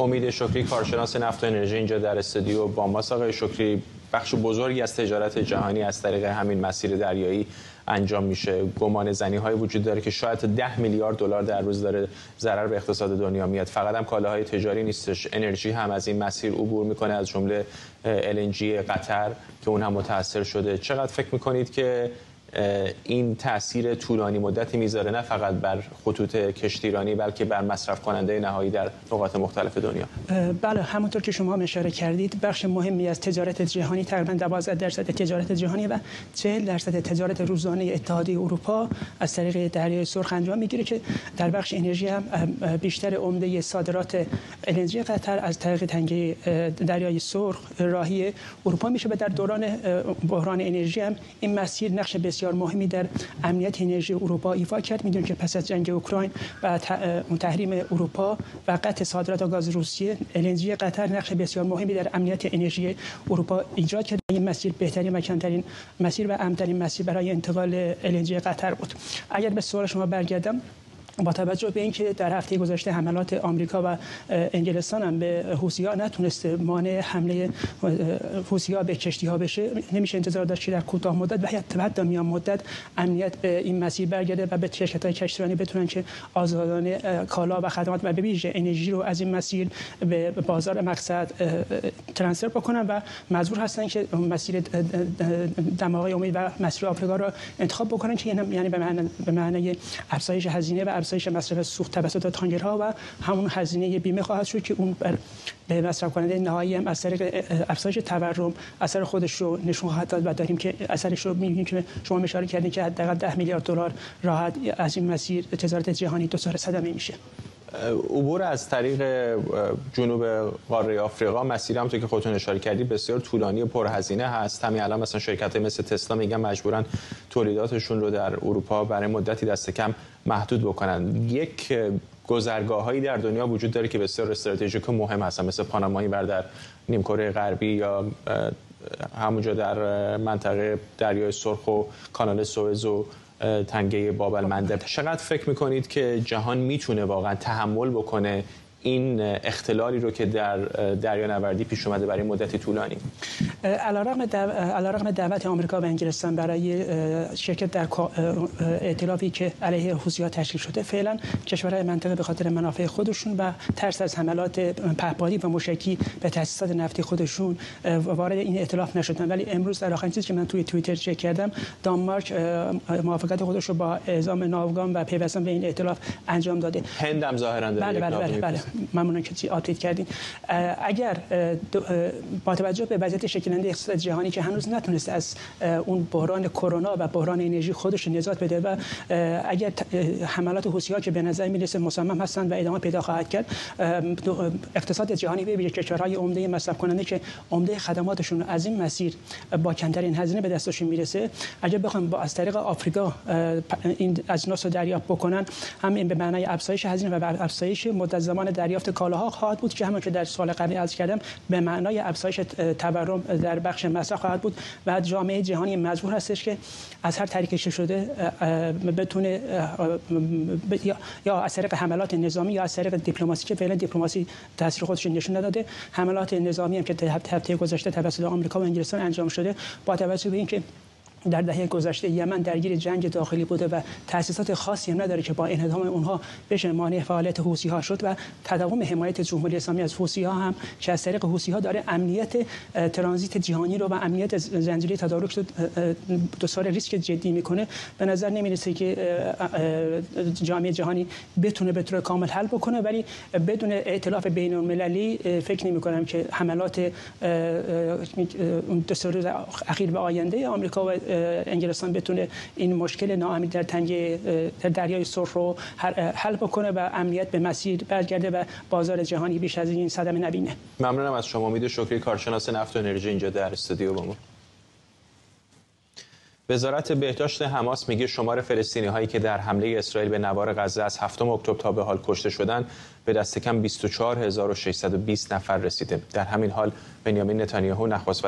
امید شکری کارشناس نفت و انرژی اینجا در استودیو با ماست. آقای شکری بخش بزرگی از تجارت جهانی از طریق همین مسیر دریایی انجام میشه. گمان زنی های وجود داره که شاید ده میلیارد دلار در روز داره ضرر به اقتصاد دنیا میاد. فقط هم کالاهای تجاری نیستش. انرژی هم از این مسیر عبور می‌کنه از جمله LNG قطر که اون هم متاثر شده. چقدر فکر می‌کنید که این تاثیر طولانی مدتی می‌ذاره نه فقط بر خطوط کشتیرانی بلکه بر مصرف کننده نهایی در نقاط مختلف دنیا. بله همونطور که شما اشاره کردید بخش مهمی از تجارت جهانی تقریبا 12 درصد تجارت جهانی و 40 درصد تجارت روزانه اتحادیه اروپا از طریق دریای سرخ انجام می‌گیره که در بخش انرژی هم بیشتر عمده صادرات انرژی قطر از طریق تنگه دریای سرخ راهی اروپا میشه و در دوران بحران انرژی هم این مسیر نقش بسیار بسیار مهمی در امنیت انرژی اروپا ایفا کرد. می‌دونید که پس از جنگ اوکراین و تحریم اروپا و قطع صادرات گاز روسیه النجی قطر نقش بسیار مهمی در امنیت انرژی اروپا ایجاد کرد. این مسیر بهترین و کمترین مسیر و امنترین مسیر برای انتقال النجی قطر بود. اگر به سوال شما برگردم با توجه به اینکه در هفته گذشته حملات آمریکا و انگلستان هم به حوثی‌ها نتونست مانع حمله حوثی‌ها به کشتی ها بشه نمیشه انتظار داشت که در کوتاه مدت و حتی میان مدت امنیت این مسیر برگرده و به شرکت های کشتیرانی بتونن که آزادانه کالا و خدمات و به انرژی رو از این مسیر به بازار مقصد ترانسفر بکنن و مجبور هستن که مسیر دماغ امید و مسیر آفریقا رو انتخاب بکنن که یعنی به معنی افزایش هزینه و افزایش مصرف سوخت توسط تانگرها و همون هزینه بیمه خواهد شد که اون بر به مصرف کننده نهایی هم طریق افزایش تورم اثر خودش رو نشون خواهد داد و داریم که اثرش رو می‌بینیم که شما اشاره کردین که حداقل 10 میلیارد دلار راحت از این مسیر تجارت جهانی سال صدمه میشه. عبور از طریق جنوب قاره آفریقا مسیر هم که خودتون اشاره کردید بسیار طولانی و پرهزینه هست. همین الان مثلا شرکت مثل تسلا میگن مجبورن تولیداتشون رو در اروپا برای مدتی دست کم محدود بکنن. یک گذرگاه هایی در دنیا وجود داره که بسیار استراتژیک و مهم هستن مثل پانامایی بر در نیمکره غربی یا همونجا در منطقه دریای سرخ و کانال سوئز و تنگه بابل مندب چقدر فکر می‌کنید که جهان می‌تونه واقعا تحمل بکنه این اختلالی رو که در دریانوردی پیش اومده برای مدتی طولانی؟ علیرغم دعوت آمریکا و انگلستان برای شرکت در ائتلافی که علیه حوثی‌ها تشکیل شده فعلا کشورهای منطقه به خاطر منافع خودشون و ترس از حملات پهپادی و موشکی به تاسیسات نفتی خودشون وارد این ائتلاف نشدن. ولی امروز در آخرین چیزی که من توی توییتر چک کردم دانمارک موافقت خودش رو با اعزام ناوگان و پیوستن به این ائتلاف انجام داده. هند هم ظاهرا بله بله بله, بله. ممنون که update کردین. اگر با توجه به وضعیت اقتصاد جهانی که هنوز نتونسته از اون بحران کرونا و بحران انرژی خودش نجات بده و اگر حملات حوثی‌ها که به نظر می‌رسه مصمم هستند و ادامه پیدا خواهد کرد اقتصاد جهانی به ویژه کشورهای عمده مصرف کننده که عمده خدماتشون از این مسیر با کمترین هزینه به دستشون می‌رسه. اگر بخوام با از طریق آفریقا این اجناس رو دریافت بکنن هم به معنای افزایش هزینه و افزایش مدت زمان دریافت کالاها خواهد بود که همون که در سال قبلی عرض کردم به معنای افزایش تورم در بخش مصرف خواهد بود و جامعه جهانی مجبور هستش که از هر طریقی شده بتونه یا از طریق حملات نظامی یا از طریق دیپلماسی که فعلا دیپلماسی تاثیر خودش نشون نداده حملات نظامی هم که هفته گذشته توسط آمریکا و انگلستان انجام شده با توجه به اینکه در دهه گذشته یمن درگیر جنگ داخلی بوده و تاسیسات خاصی هم نداره که با انهدام اونها بشه. مانع فعالیت حوثی ها شد و تداوم حمایت جمهوری اسلامی از حوثی ها هم که از طریق حوثی ها داره امنیت ترانزیت جهانی رو و امنیت زنجیره تدارک رو دچار ریسک جدی می‌کنه. به نظر نمی‌رسه که جامعه جهانی بتونه به طور کامل حل بکنه ولی بدون ائتلاف بین المللی فکر نمی کنم که حملات دو روز اخیر به آینده آمریکا و انگلستان بتونه این مشکل ناامنی در تنگ در دریای سرخ رو حل بکنه و امنیت به مسیر برگرده و بازار جهانی بیش از این صدمه نبینه. ممنونم از شما. امید شکری کارشناس نفت و انرژی اینجا در استودیو با وزارت بهداشت حماس میگه شمار فلسطینی هایی که در حمله اسرائیل به نوار غزه از هفتم اکتبر تا به حال کشته شدن به دست کم 24620 نفر رسیده. در همین حال بنیامین نتانیاهو نخست